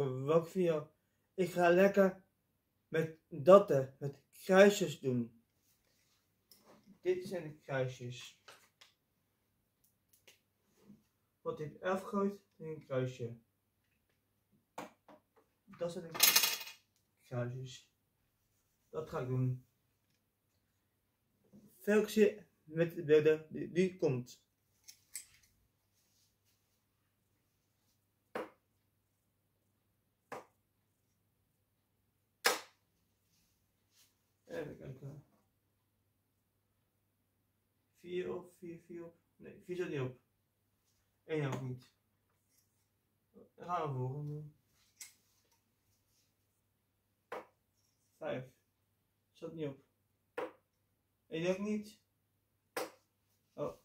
Welke video? Ik ga lekker met datten, met kruisjes doen. Dit zijn de kruisjes. Wat 11 gegooid in een kruisje. Dat zijn de kruisjes. Dat ga ik doen. Veel met de beelden die komt. Even kijken. 4 op, 4, 4 op. Nee, 4 zit niet op. 1 ook niet. Dan gaan we volgende. 5. Zat niet op. 1 ook niet. Oh,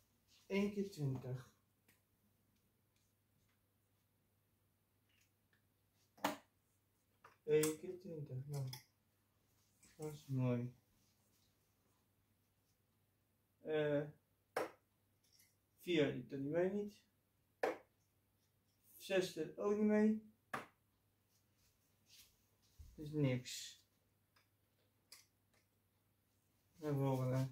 1 keer 20. Eén keer 20. Nou, dat is mooi. Eh, 4 doet niet mee niet. 6 doet ook niet mee. Dus niks. En volgende.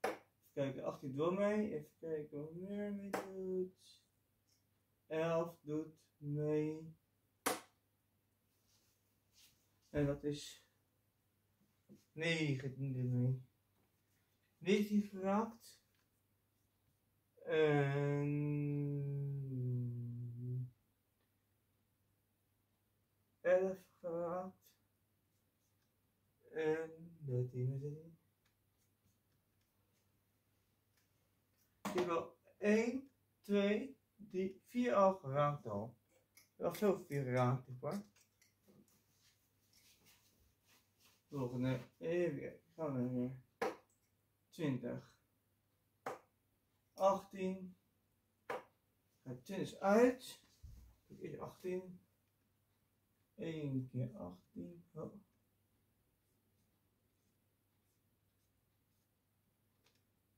Even kijken, 18 doet wel mee. Even kijken wat meer mee doet. 11 doet mee. En dat is 9 doet mee. 19 geraakt. En 11 geraakt. En 13 is het. Ik heb wel 1, 2, 3, 4 al geraakt al. Wel veel 4 geraakt hoor. Volgende. Even kijken. Gaan we weer. 20. 18. Het 20 is uit. Doe eerst 18. 1 keer 18. Oh.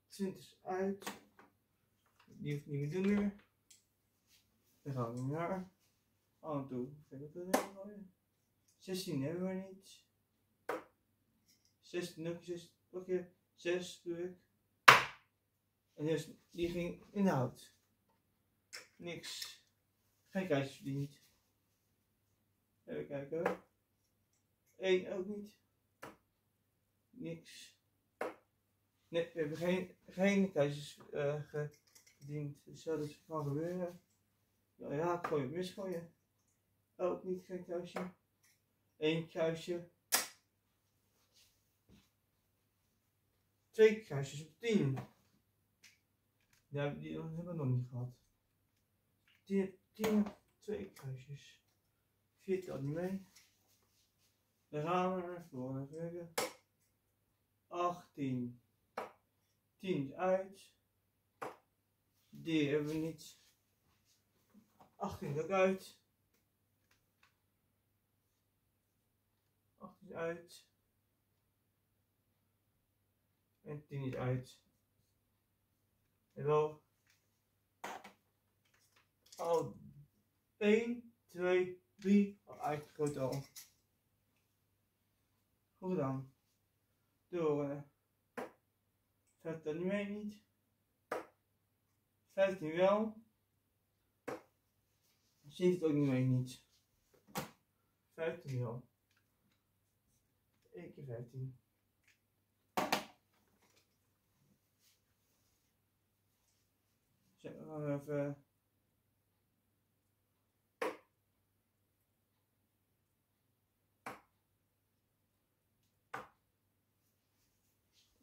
Twintig is uit. Die hoeft niet meer doen meer. Dan gaan we naar. Oh, toe. Kijk wat we hebben gooien. 16 hebben we niet. 16, ook 6, ook je 6 doe ik. En dus, die ging inhoud. Niks. Geen kaartjes verdiend. Even kijken hoor. 1 ook niet. Niks. Nee, we hebben geen, geen kaartjes uh. Dus dat is kan gebeuren. Ja, ja, ik gooi het misgooien. Ook niet, geen kruisje. Eén kruisje. Twee kruisjes op 10. Ja, die hebben we nog niet gehad. 10, 10 twee kruisjes. 4 telt niet mee. Dan gaan we naar voren verder. 18. 10 is uit. Die hebben we niet. 18 is ook uit. 18 is uit. En 10 is uit. Wel. Al 1, 2, 3 al uitgegooid al. Goed gedaan. Door. 15 niet mee niet. 15 wel. 17 ook niet mee niet. 15 wel. 1 keer 15. We gaan even.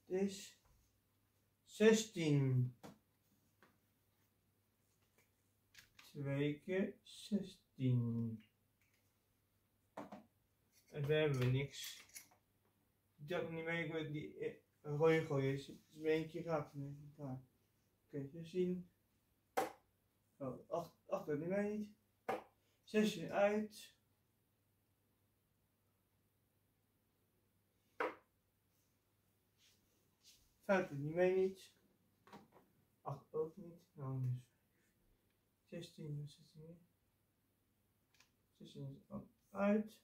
Dit is 16. 2 keer 16. En daar hebben we niks. Ik dacht niet mee, die rode gooien. is is raakt. Nee, daar. Oké, 16. Oh, 8, 8 niet mee niet. 16 uit. Vijftien niet mee niet. 8 ook niet. Nou, dus 16, 16 meer. 16 is dan uit.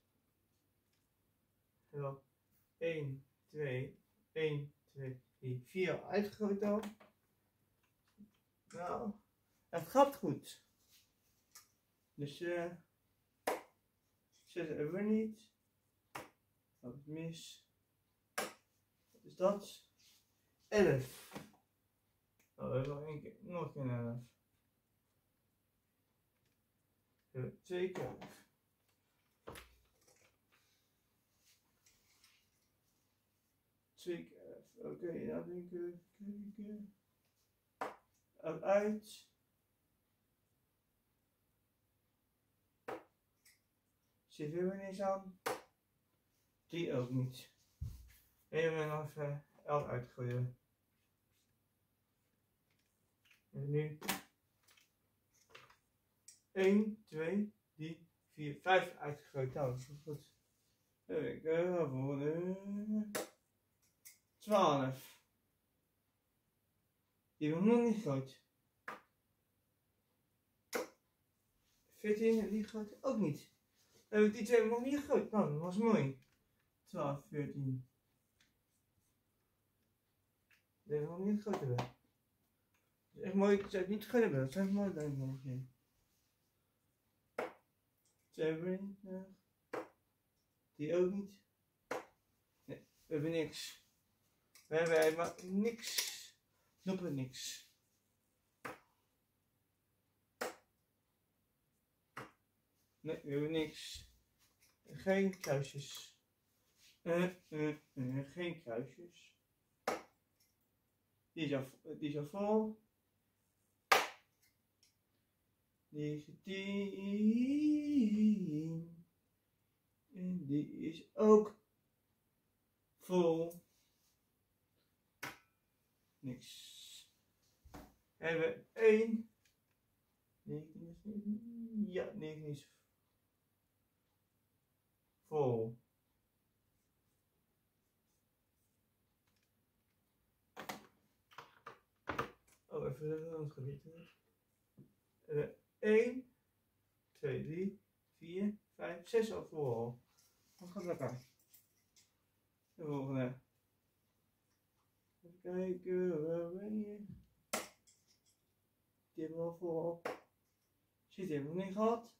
Dan 1, 2, 1, 2, 3, 4 uitgegooid al. Nou, het gaat goed. Dus eh. 6 hebben we niet. Is mis. Wat is dat? 11. Oh, we hebben nog één keer, nog een 11. We hebben twee keer 11. Twee keer 11. Oké, okay, dan denk ik. Uit. Zit weer eens aan. Die ook niet. Nog even 11 uitgooien. En nu 1, 2, 3, 4, 5 uitgegooid. Nou, dat is goed. Even kijken voor de 12. Die hebben nog niet gegooid. 14 die gegooid ook niet. Dan heb ik die twee nog niet gegooid. Nou, dat was mooi. 12, 14. Die hebben nog niet gegooid hebben. Is echt mooi dat ze het niet gegooid hebben. Dat is echt mooi, denk ik. 27. Die ook niet. Nee, we hebben niks. We hebben helemaal niks. Noppen niks. Nee, hebben niks. Geen kruisjes. Uh, uh, uh, geen kruisjes. Die is al, die is al vol. 19. En die is ook vol. Niks. Hebben we 1. 19 is Ja, 19 is vol. Oh, even een gebied. Uh, 1, 2, 3, 4, 5, 6 al vol. Dat gaat lekker. De volgende. Even kijken, waar ben je? Die hebben we al vol. Zit nog niet gehad.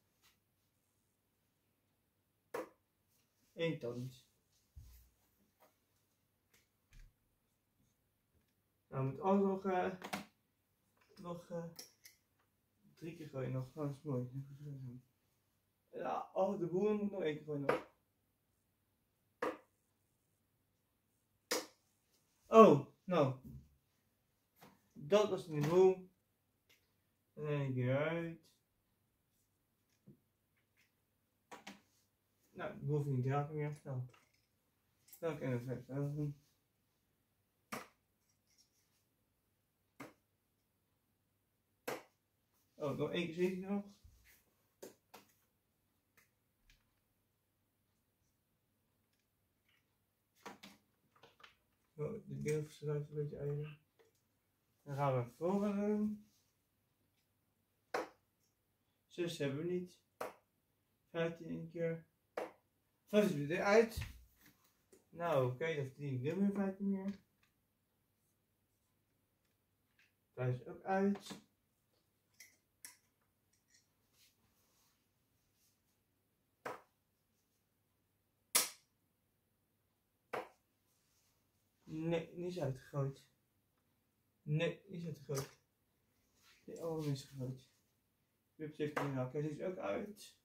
Tand. Nou, moet ook nog, uh, nog uh, drie keer gooien. Nog, dat is mooi. Ja, oh, de boer moet nog één keer gooien nog. Oh, nou. Dat was de boel. En dan keer uit. Nou, ik hoef niet draken meer. Nou, dan kan het verder doen. Oh, nog één keer hij nog. Oh, de beeld sluit een beetje uit. Dan gaan we volgende doen. Zes hebben we niet. 15 keer. Vijf is er uit. Nou, oké, dat verdien ik weer 15 meer. Vijf is ook uit. Nee, niet is uitgegooid. Nee, niet is uitgegooid. Die andere is. Wip 17 nou, kijk, die is ook uit.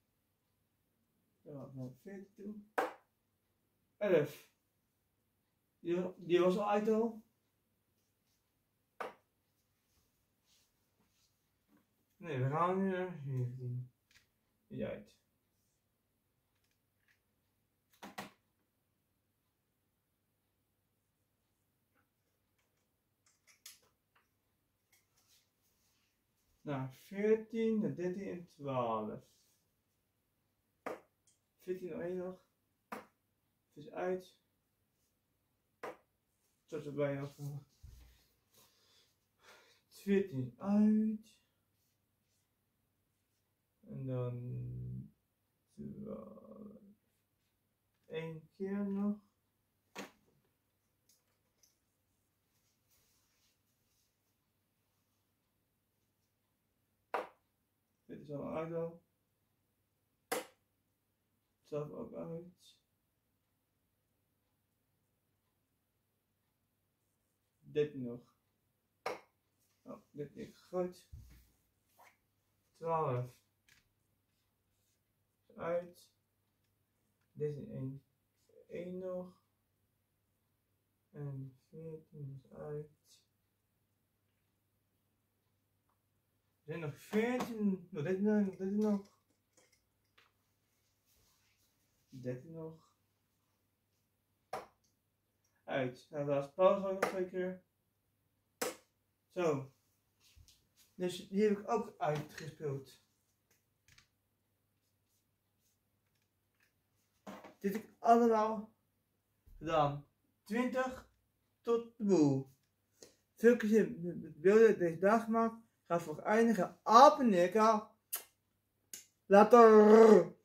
Dan we naar 40 toe. 11. Die, die was al uit al. Nee, we gaan nu naar 17. Die uit. Nou, 14, 13 en 12. 14 nog. Het is uit. Tot erbij nog. 14 uit. En dan twaalf. Eén keer nog. Dit is al uit al. Zelf ook uit. Dit nog. Oh, dit is goed. 12 uit. Dit is 1. 1 nog. En 14 is uit. Er zijn nog 14. Nog dit nog. Dit nog. 13 nog. Uit. Nou, is pauze ook nog twee keer. Zo. Dus die heb ik ook uitgespeeld. Dit ik allemaal gedaan. 20 tot de boel. Veel plezier met beelden deze dag gemaakt. Ga voor eindigen. Abonneer. Later.